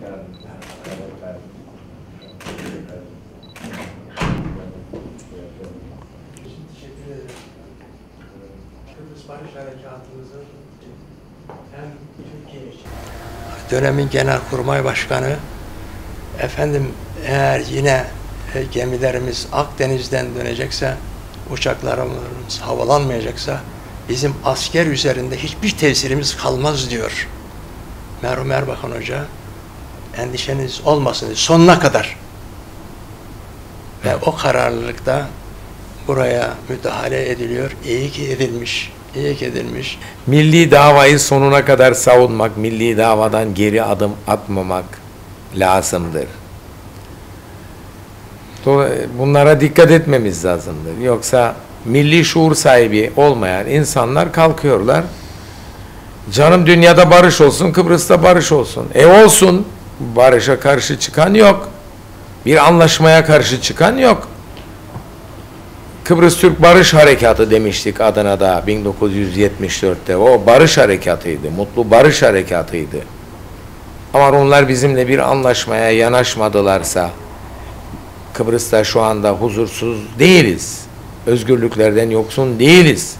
Teşekkür ederim. Kıbrıs Başkanı efendim eğer yine e, gemilerimiz Akdeniz'den dönecekse uçaklarımız havalanmayacaksa bizim asker üzerinde hiçbir tesirimiz kalmaz diyor. Merhum Erbakan Hoca endişeniz olmasın sonuna kadar. Ve o kararlılıkta buraya müdahale ediliyor. İyi ki edilmiş. İyi ki edilmiş. Milli davayı sonuna kadar savunmak, milli davadan geri adım atmamak lazımdır. Bunlara dikkat etmemiz lazımdır. Yoksa milli şuur sahibi olmayan insanlar kalkıyorlar. Canım dünyada barış olsun, Kıbrıs'ta barış olsun. E olsun. Barışa karşı çıkan yok. Bir anlaşmaya karşı çıkan yok. Kıbrıs Türk Barış Harekatı demiştik Adana'da 1974'te. O barış harekatıydı, mutlu barış harekatıydı. Ama onlar bizimle bir anlaşmaya yanaşmadılarsa Kıbrıs'ta şu anda huzursuz değiliz. Özgürlüklerden yoksun değiliz.